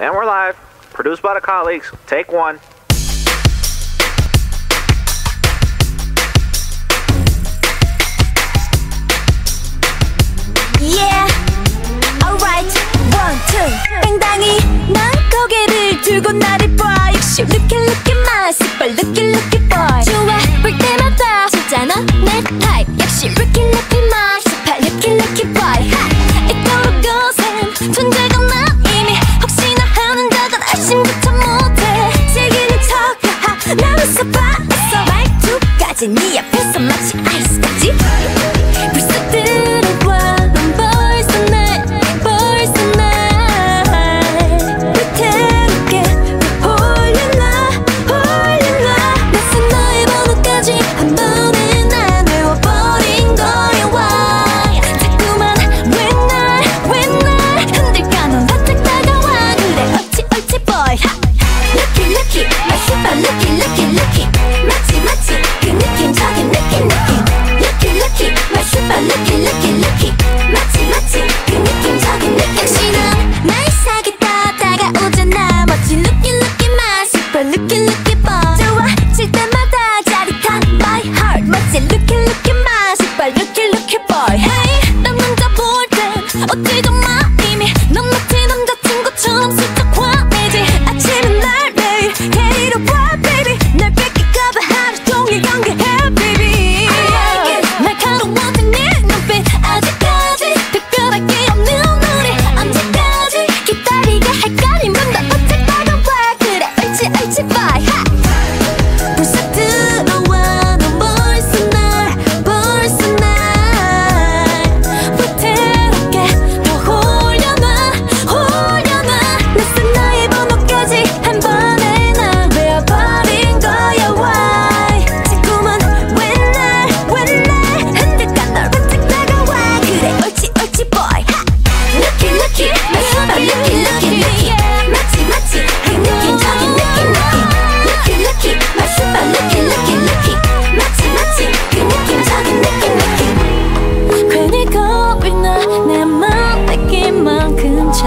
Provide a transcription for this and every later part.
And we're live. Produced by the colleagues. Take one. Yeah. Alright. One, two. 당당히 난 고개를 들고 나를 봐. You look at, look at my super, look at, look at boy. 빠진 네 앞에서 마치 아이스까지. I'll take a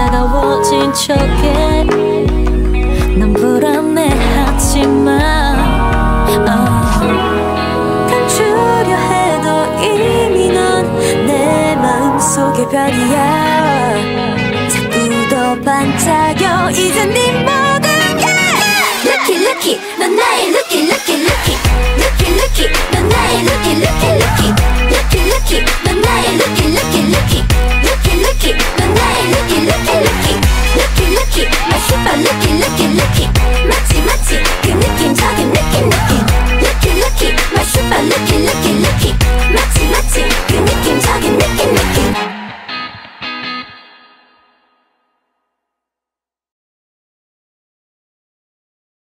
차가워진 척해. 난 불안해하지만 어. 감추려 해도 이미 넌 내 마음속의 별이야. 자꾸 더 반짝여. 이젠 네